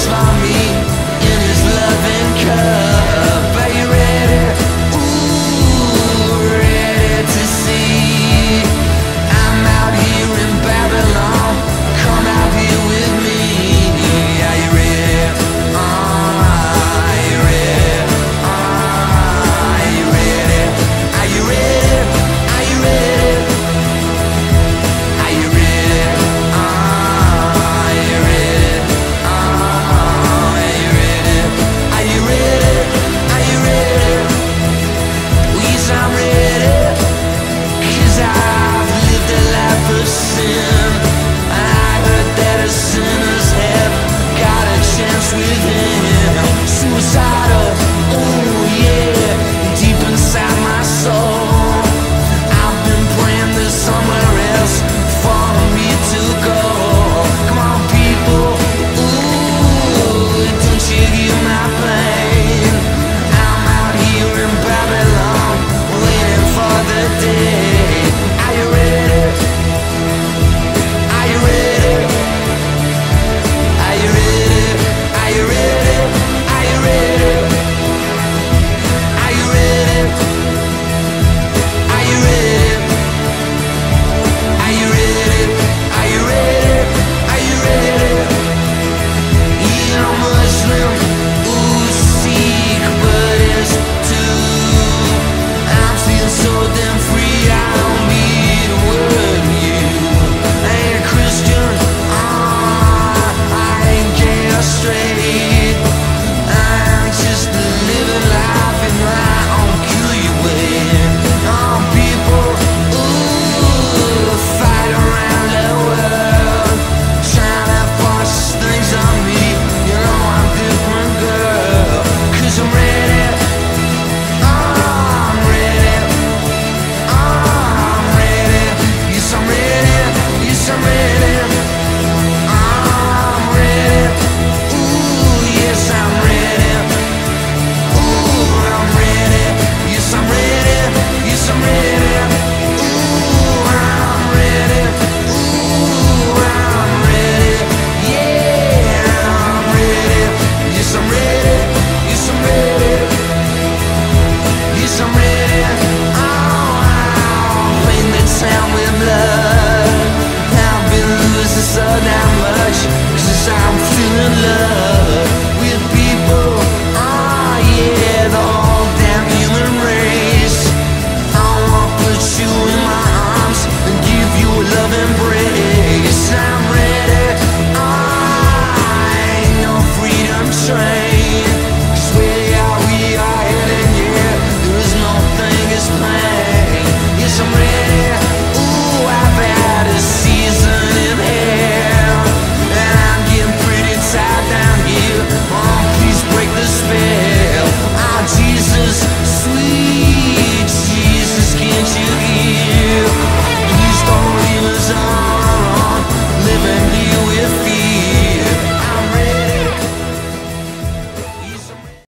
slimy